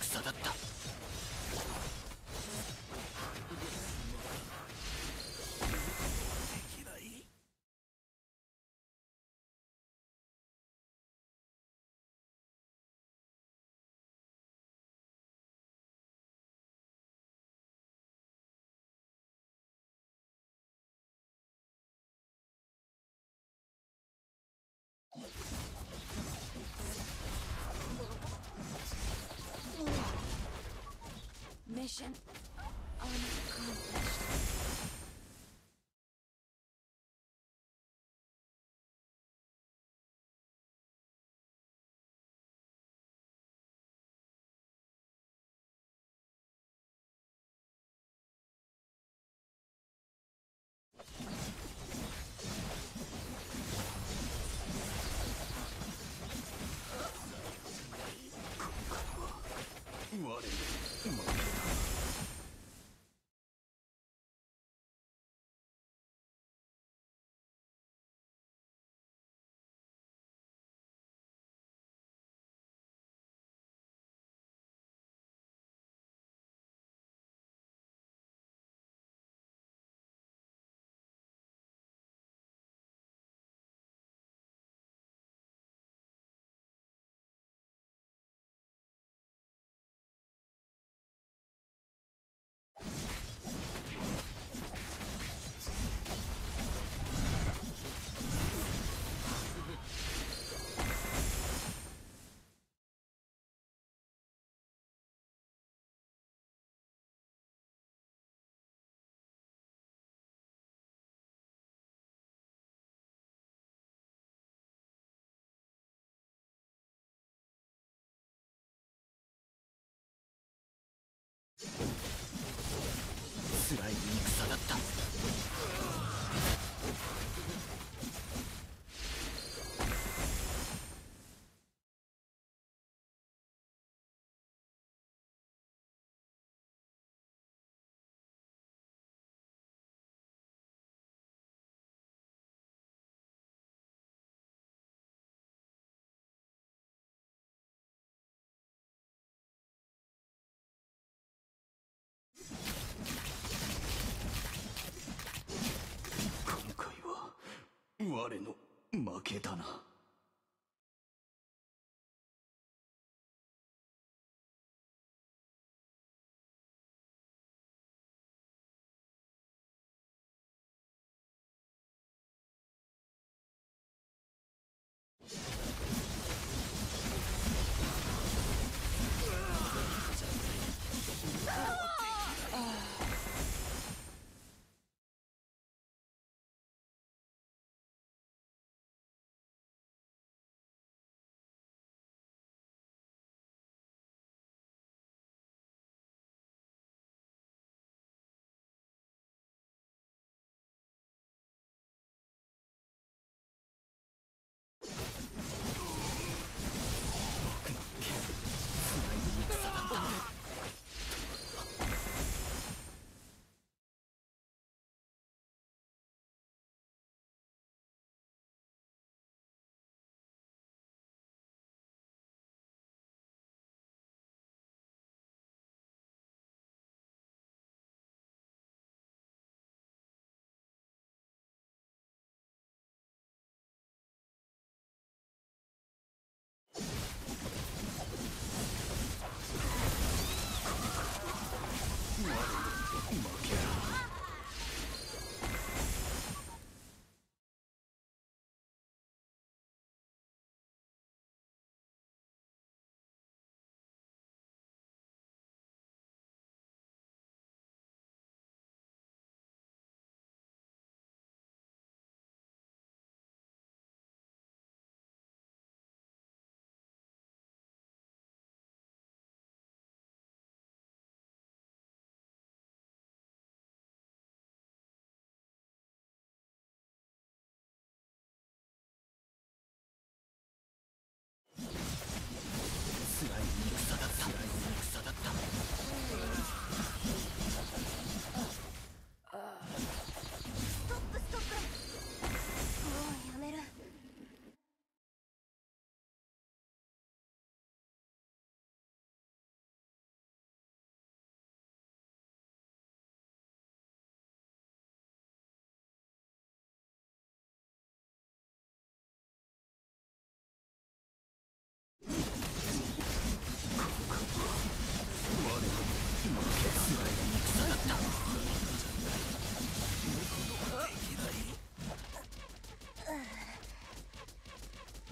戦だった。mission on 辛い戦げたな。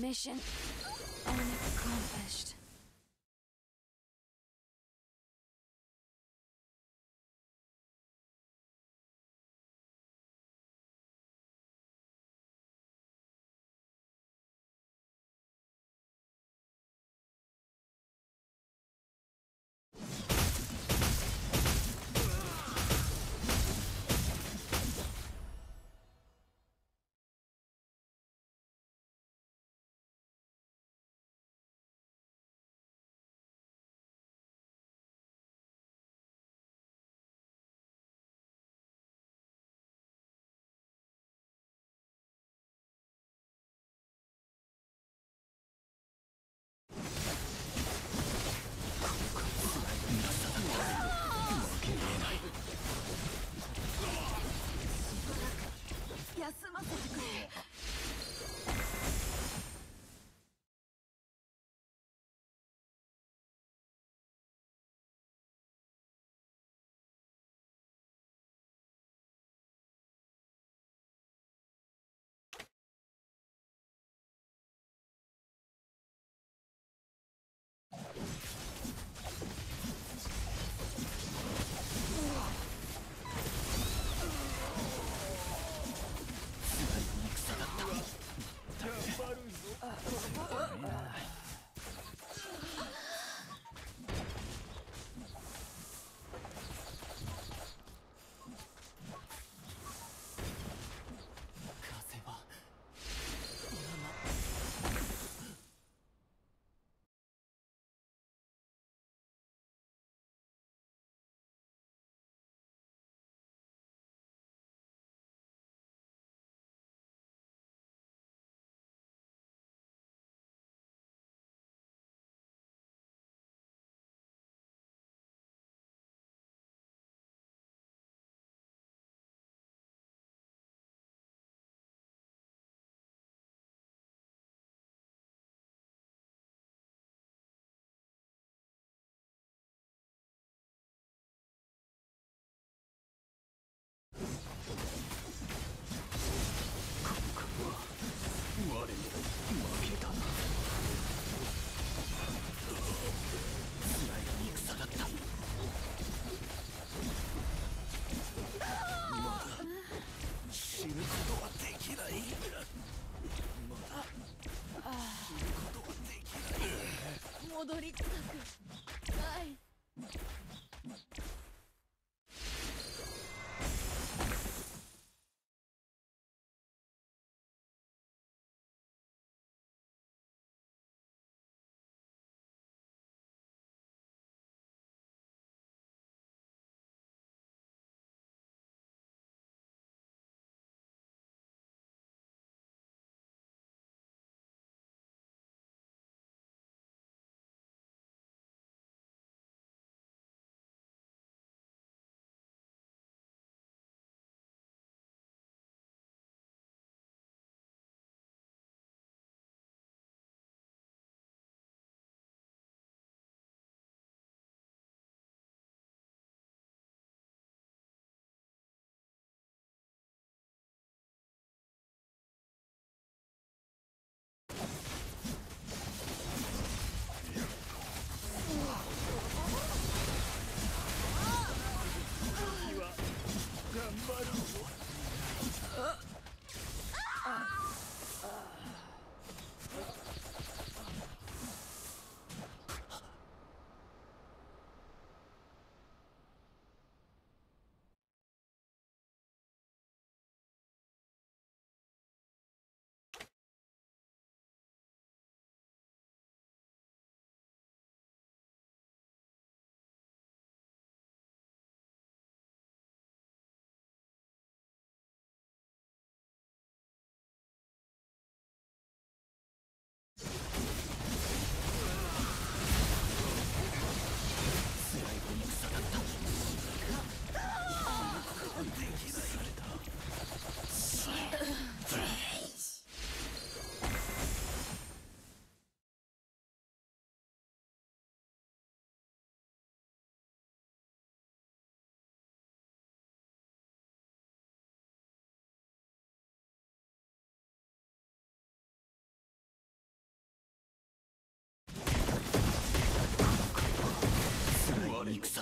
Mission unaccomplished.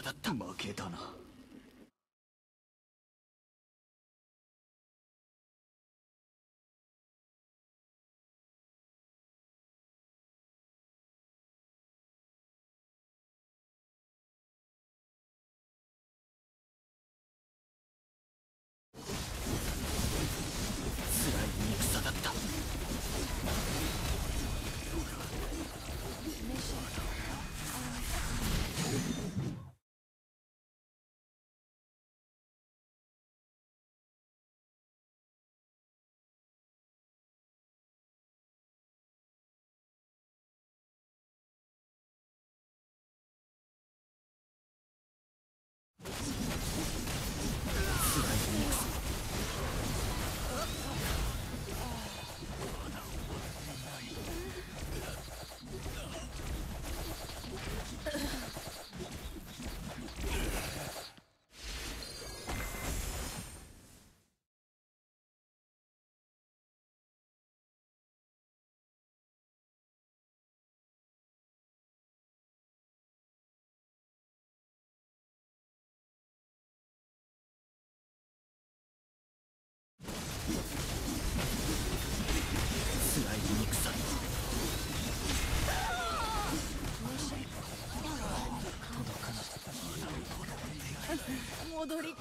だった。負けたな。ドリ